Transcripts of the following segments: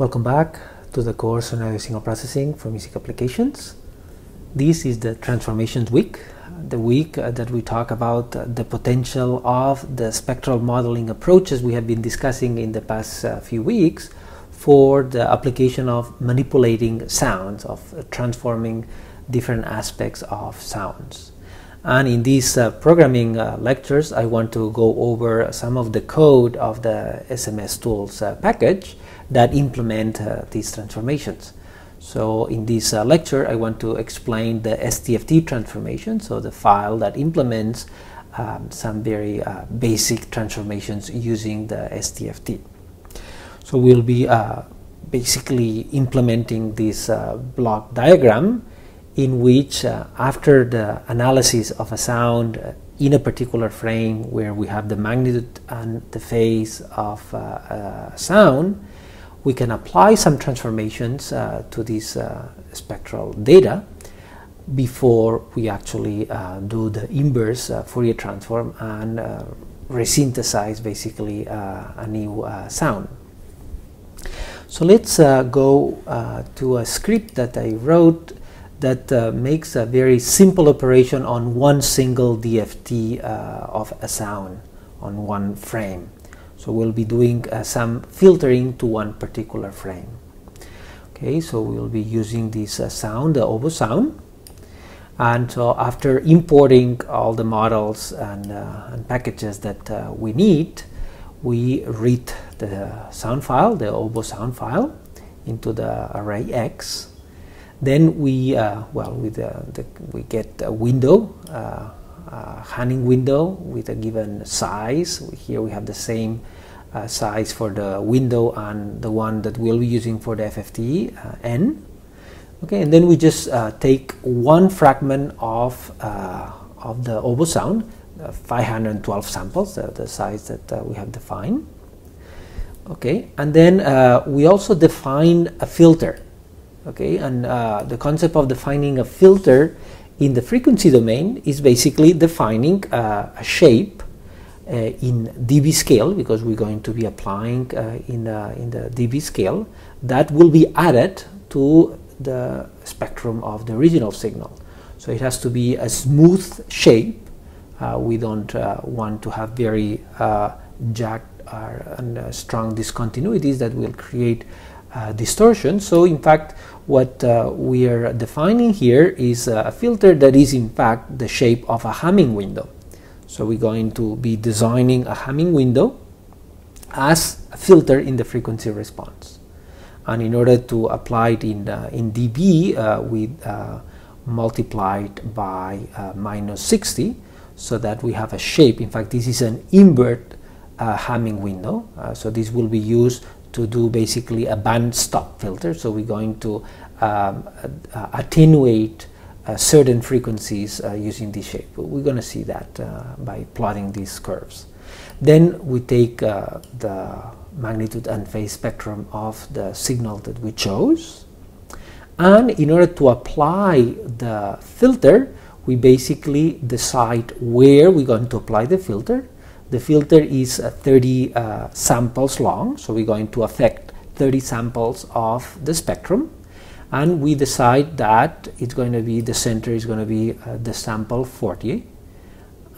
Welcome back to the course on signal processing for music applications. This is the Transformations Week, the week uh, that we talk about uh, the potential of the spectral modeling approaches we have been discussing in the past uh, few weeks for the application of manipulating sounds, of uh, transforming different aspects of sounds. And in these uh, programming uh, lectures, I want to go over some of the code of the SMS Tools package that implement uh, these transformations. So in this uh, lecture, I want to explain the STFT transformation, so the file that implements um, some very uh, basic transformations using the STFT. So we'll be uh, basically implementing this uh, block diagram in which uh, after the analysis of a sound in a particular frame where we have the magnitude and the phase of a sound, we can apply some transformations uh, to this uh, spectral data before we actually uh, do the inverse uh, Fourier transform and uh, resynthesize basically uh, a new sound. So let's go to a script that I wrote that makes a very simple operation on one single DFT of a sound on one frame. So we'll be doing uh, some filtering to one particular frame. Okay, so we'll be using this uh, sound, the oboe sound. And so after importing all the models and, uh, and packages that uh, we need, we read the sound file, the oboe sound file, into the array X. Then we, uh, well, with the, the, we get a window uh, uh, Hamming window with a given size. Here we have the same uh, size for the window and the one that we'll be using for the FFT uh, N. Okay, and then we just uh, take one fragment of, uh, of the oboe sound, 512 samples, the size that we have defined. Okay, and then we also define a filter okay and uh, the concept of defining a filter in the frequency domain is basically defining uh, a shape uh, in dB scale because we're going to be applying uh, in, the, in the dB scale that will be added to the spectrum of the original signal. So it has to be a smooth shape. Uh, we don't uh, want to have very uh, jagged and strong discontinuities that will create distortion. So in fact, what uh, we are defining here is a filter that is in fact the shape of a Hamming window. So we're going to be designing a Hamming window as a filter in the frequency response. And in order to apply it in, uh, in dB, uh, we uh, multiply it by uh, minus 60 so that we have a shape. In fact, this is an invert uh, Hamming window. so this will be used to do basically a band stop filter. So we're going to um, uh, attenuate uh, certain frequencies uh, using this shape. We're going to see that uh, by plotting these curves. Then we take uh, the magnitude and phase spectrum of the signal that we chose. And in order to apply the filter, we basically decide where we're going to apply the filter the filter is uh, 30 uh, samples long, so we're going to affect 30 samples of the spectrum. And we decide that it's going to be the center is going to be uh, the sample 40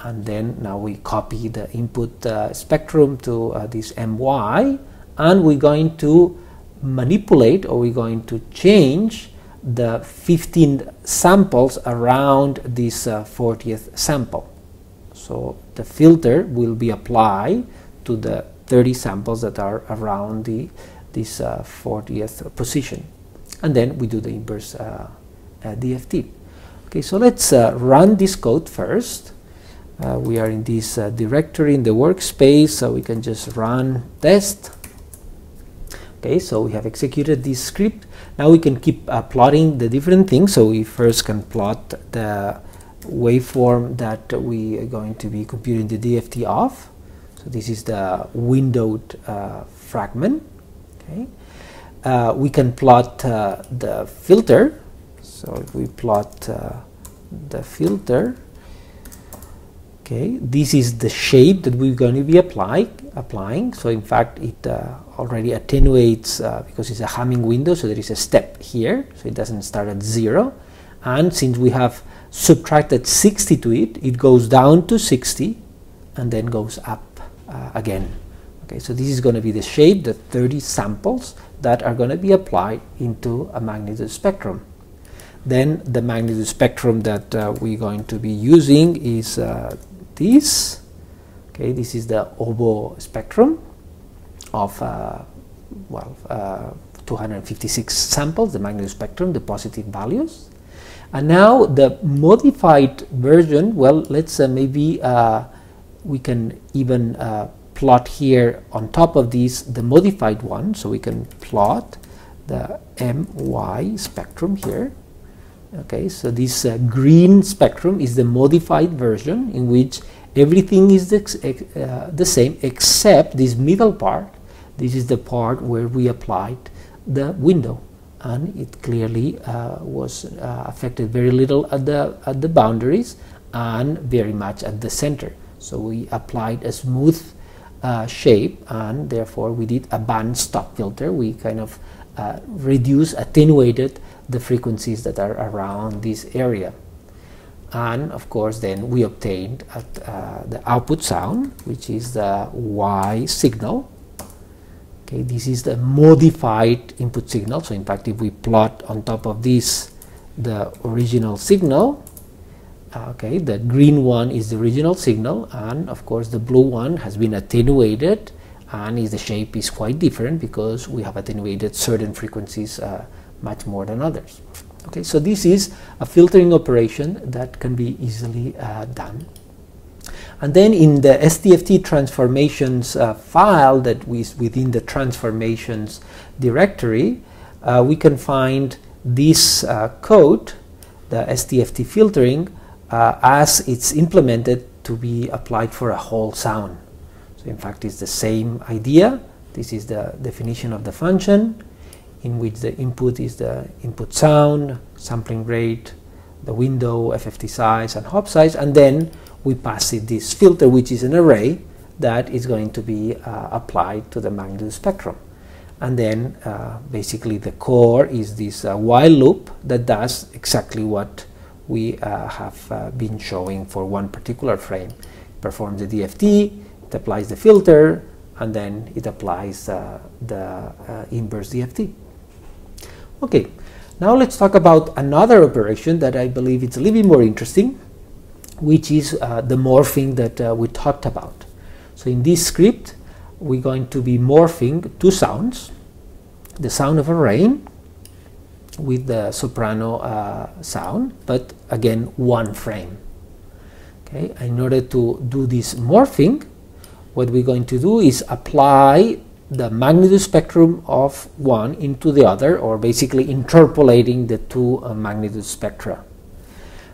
and then now we copy the input uh, spectrum to uh, this my and we're going to manipulate or we're going to change the 15 samples around this 40th uh, sample so the filter will be applied to the 30 samples that are around the this uh, 40th position. And then we do the inverse uh, uh, DFT. Okay, so let's uh, run this code first. Uh, we are in this uh, directory in the workspace, so we can just run test. Okay, so we have executed this script. Now we can keep plotting the different things. So we first can plot the waveform that we are going to be computing the DFT of. So this is the windowed uh, fragment. Okay. Uh, we can plot uh, the filter. So if we plot uh, the filter, Okay, this is the shape that we're going to be apply, applying. So in fact, it uh, already attenuates uh, because it's a Hamming window, so there is a step here, so it doesn't start at zero. And since we have subtracted 60 to it, it goes down to 60 and then goes up uh, again. Okay, so this is going to be the shape, the 30 samples that are going to be applied into a magnitude spectrum. Then the magnitude spectrum that uh, we're going to be using is uh, this. Okay, this is the oboe spectrum of uh, well uh, 256 samples, the magnitude spectrum, the positive values. And now the modified version, well, let's uh, maybe uh, we can even uh, plot here on top of these the modified one. So we can plot the MY spectrum here. Okay, so this uh, green spectrum is the modified version in which everything is the, uh, the same except this middle part. This is the part where we applied the window and it clearly uh, was uh, affected very little at the, at the boundaries and very much at the center. So we applied a smooth uh, shape and therefore we did a band stop filter. We kind of uh, reduced, attenuated the frequencies that are around this area. And of course then we obtained at, uh, the output sound which is the Y signal. Okay, this is the modified input signal. So in fact if we plot on top of this the original signal okay the green one is the original signal and of course the blue one has been attenuated and is the shape is quite different because we have attenuated certain frequencies uh, much more than others okay so this is a filtering operation that can be easily uh, done and then in the STFT transformations uh, file that is within the transformations directory uh, we can find this uh, code the STFT filtering uh, as it's implemented to be applied for a whole sound. So in fact it's the same idea. This is the definition of the function in which the input is the input sound, sampling rate, the window, FFT size and hop size and then we pass it this filter which is an array that is going to be uh, applied to the magnitude spectrum. And then uh, basically the core is this uh, while loop that does exactly what we uh, have uh, been showing for one particular frame. Performs the DFT, it applies the filter, and then it applies the inverse DFT. Okay, now let's talk about another operation that I believe is a little bit more interesting, which is uh, the morphing that uh, we talked about. So in this script, we're going to be morphing two sounds, the sound of a rain with the soprano uh, sound, but again one frame. Okay, in order to do this morphing, what we're going to do is apply the magnitude spectrum of one into the other, or basically interpolating the two uh, magnitude spectra.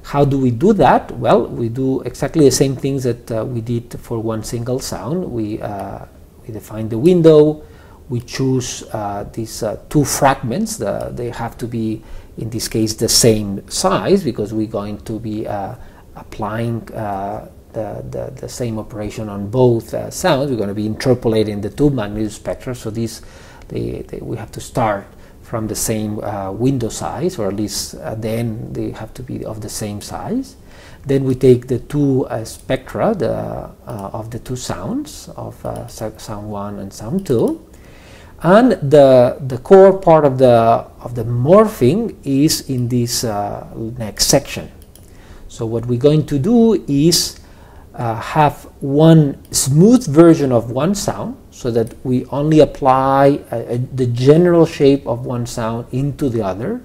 How do we do that? Well, we do exactly the same things that uh, we did for one single sound. We, uh, we define the window, we choose uh, these uh, two fragments. The, they have to be, in this case, the same size because we're going to be uh, applying uh, the, the, the, same operation on both sounds. We're going to be interpolating the two magnitude spectra. So these, they, they, we have to start from the same uh, window size, or at least then they have to be of the same size. Then we take the two spectra the, of the two sounds, of sound 1 and sound 2, and the the core part of the of the morphing is in this uh, next section so what we're going to do is uh, have one smooth version of one sound so that we only apply uh, the general shape of one sound into the other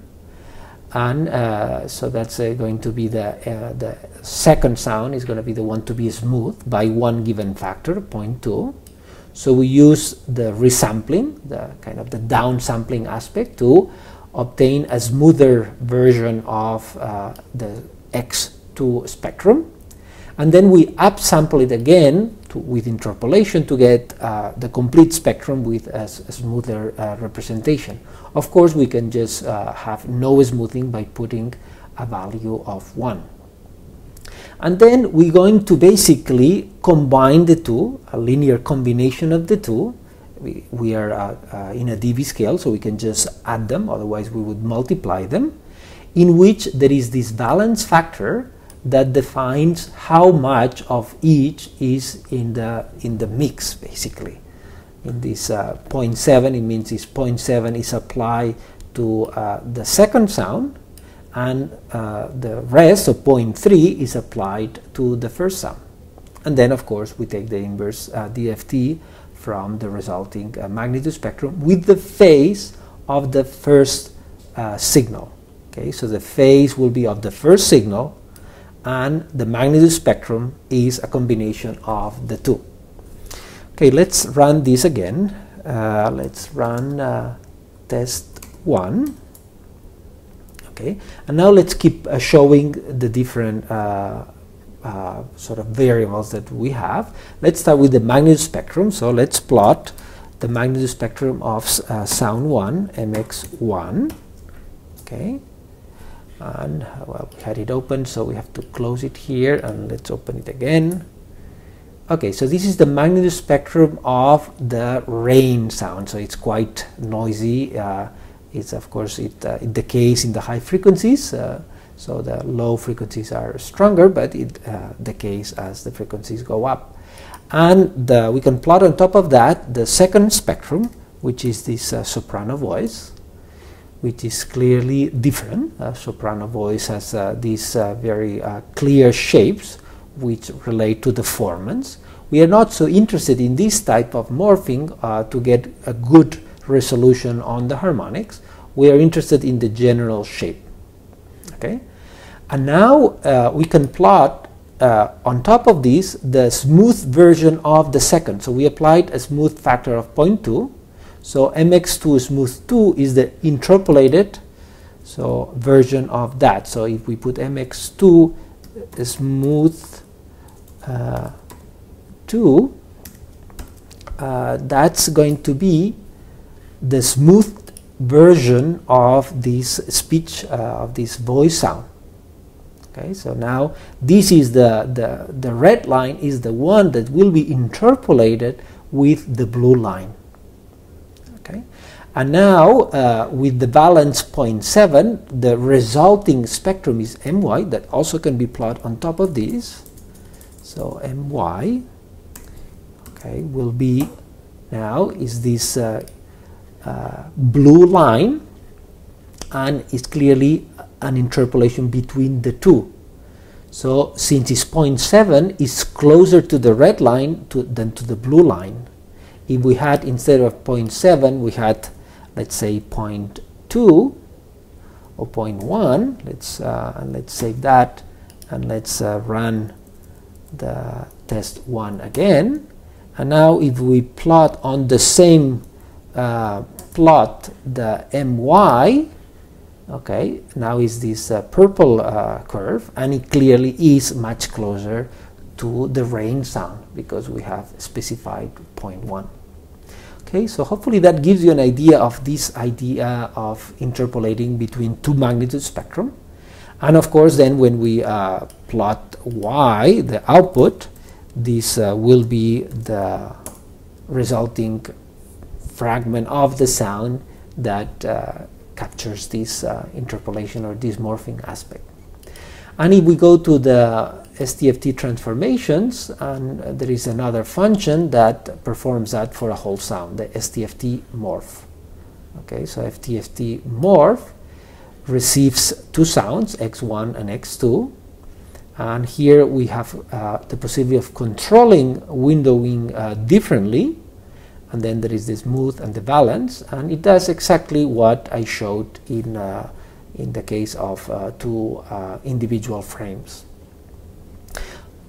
and uh, so that's uh, going to be the uh, the second sound is going to be the one to be smooth by one given factor 0.2 so we use the resampling, the kind of the downsampling aspect to obtain a smoother version of uh, the X2 spectrum. And then we upsample it again to, with interpolation to get uh, the complete spectrum with a, a smoother uh, representation. Of course, we can just uh, have no smoothing by putting a value of 1. And then we're going to basically combine the two, a linear combination of the two. We, we are uh, uh, in a dB scale, so we can just add them, otherwise we would multiply them, in which there is this balance factor that defines how much of each is in the, in the mix, basically. In this uh, 0.7, it means this 0.7 is applied to uh, the second sound, and uh, the rest of 0.3 is applied to the first sound. And then, of course, we take the inverse uh, DFT from the resulting uh, magnitude spectrum with the phase of the first uh, signal. Okay, so the phase will be of the first signal, and the magnitude spectrum is a combination of the two. Okay, let's run this again. Uh, let's run uh, test 1 okay and now let's keep uh, showing the different uh, uh, sort of variables that we have. Let's start with the magnitude spectrum. So let's plot the magnitude spectrum of uh, sound 1 mx1 okay and uh, well we had it open so we have to close it here and let's open it again. Okay so this is the magnitude spectrum of the rain sound. So it's quite noisy. Uh, it's of course it, uh, it decays in the high frequencies uh, so the low frequencies are stronger but it uh, decays as the frequencies go up. And the, we can plot on top of that the second spectrum which is this uh, soprano voice which is clearly different uh, soprano voice has uh, these very clear shapes which relate to the formants we are not so interested in this type of morphing to get a good resolution on the harmonics. We are interested in the general shape. Okay, and now uh, we can plot uh, on top of this the smooth version of the second. So we applied a smooth factor of 0.2. So mx2 smooth 2 is the interpolated so version of that. So if we put mx2 smooth uh, 2, uh, that's going to be the smooth version of this speech, uh, of this voice sound. Okay, so now this is the, the, the red line is the one that will be interpolated with the blue line. And now uh, with the balance 0.7, the resulting spectrum is my that also can be plotted on top of this. So my, okay, will be now is this uh, uh, blue line and it's clearly an interpolation between the two. So since it's 0.7 is closer to the red line to, than to the blue line. If we had instead of 0.7 we had let's say 0.2 or 0.1 let's uh, let's save that and let's uh, run the test 1 again. And now if we plot on the same uh, plot the my okay now is this uh, purple uh, curve and it clearly is much closer to the rain sound because we have specified 0.1 okay so hopefully that gives you an idea of this idea of interpolating between two magnitude spectrum and of course then when we uh, plot y the output this uh, will be the resulting fragment of the sound that uh, captures this uh, interpolation or this morphing aspect. And if we go to the STFT transformations, and there is another function that performs that for a whole sound, the STFT morph. Okay, so STFT morph receives two sounds, x1 and x2, and here we have uh, the possibility of controlling windowing uh, differently and then there is the smooth and the balance and it does exactly what I showed in, uh, in the case of uh, two uh, individual frames.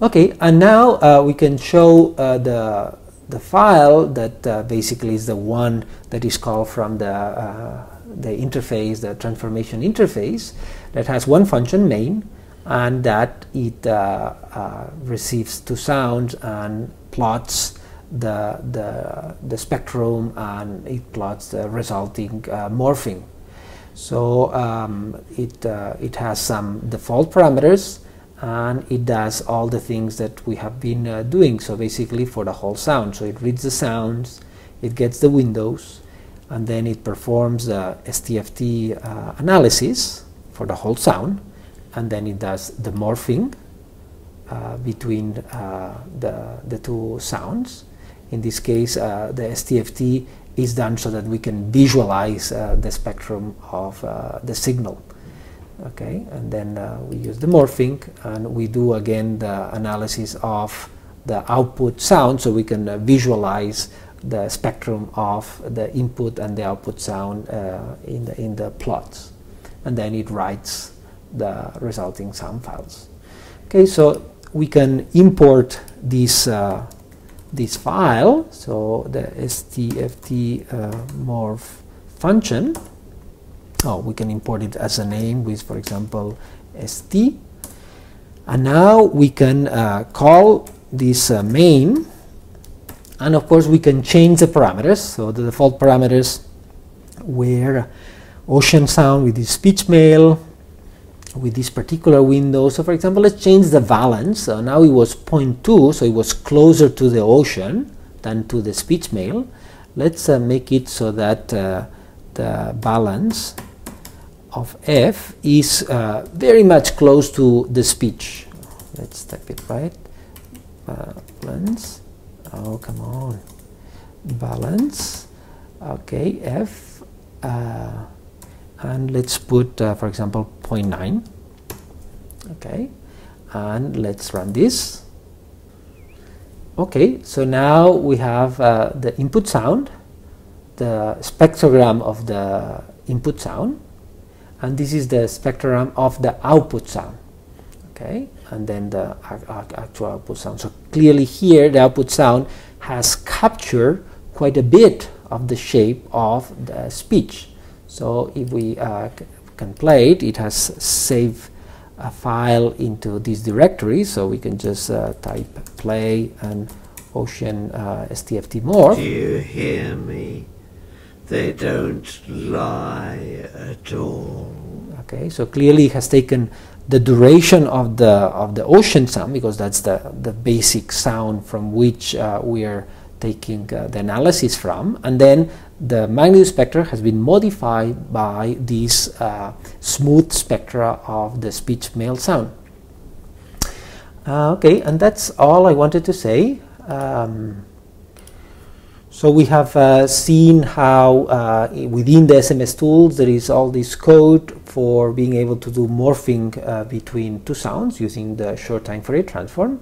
Okay, and now uh, we can show uh, the, the file that uh, basically is the one that is called from the, the interface, the transformation interface that has one function main and that it receives two sounds and plots the, the, the spectrum and it plots the resulting uh, morphing. So um, it, uh, it has some default parameters and it does all the things that we have been uh, doing. So basically for the whole sound. So it reads the sounds it gets the windows and then it performs the STFT uh, analysis for the whole sound. And then it does the morphing uh, between uh, the, the two sounds. In this case uh, the STFT is done so that we can visualize uh, the spectrum of the signal okay and then uh, we use the morphing and we do again the analysis of the output sound so we can uh, visualize the spectrum of the input and the output sound uh, in the in the plots. And then it writes the resulting sound files. Okay so we can import this uh, this file. So the stft uh, morph function oh, we can import it as a name with, for example, st. And now we can uh, call this uh, main, and of course we can change the parameters. So the default parameters were ocean sound with this speech male, with this particular window. So for example, let's change the valence. So now it was 0.2, so it was closer to the ocean than to the speech male. Let's uh, make it so that uh, the valence of f is uh, very much close to the speech. Let's type it right. Balance. Oh, come on. Balance. Okay, f. Uh, and let's put, uh, for example, 0.9. Okay, and let's run this. Okay, so now we have uh, the input sound, the spectrogram of the input sound, and this is the spectrum of the output sound okay? And then the actual output sound. So clearly here the output sound has captured quite a bit of the shape of the speech. So if we uh, can play it it has saved a file into this directory. So we can just uh, type play and ocean uh, stft morph. Do you hear me? They don't lie at all. Okay, so clearly it has taken the duration of the of the ocean sound because that's the the basic sound from which uh, we are taking uh, the analysis from, and then the magnitude spectra has been modified by this uh, smooth spectra of the speech male sound. Uh, okay, and that's all I wanted to say. Um, so we have uh, seen how uh, within the SMS tools there is all this code for being able to do morphing uh, between two sounds using the short time Fourier transform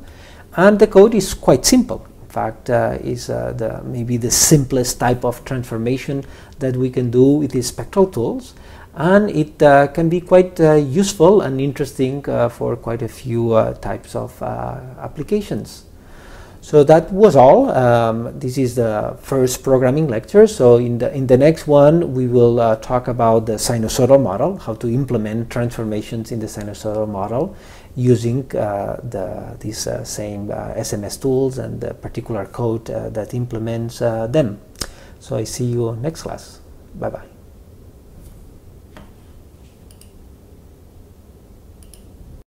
and the code is quite simple. In fact, uh, is uh, the maybe the simplest type of transformation that we can do with these spectral tools and it uh, can be quite useful and interesting for quite a few types of applications. So that was all. Um, this is the first programming lecture. So in the in the next one, we will uh, talk about the sinusoidal model, how to implement transformations in the sinusoidal model using uh, the these uh, same SMS uh, tools and the particular code uh, that implements uh, them. So I see you next class. Bye bye.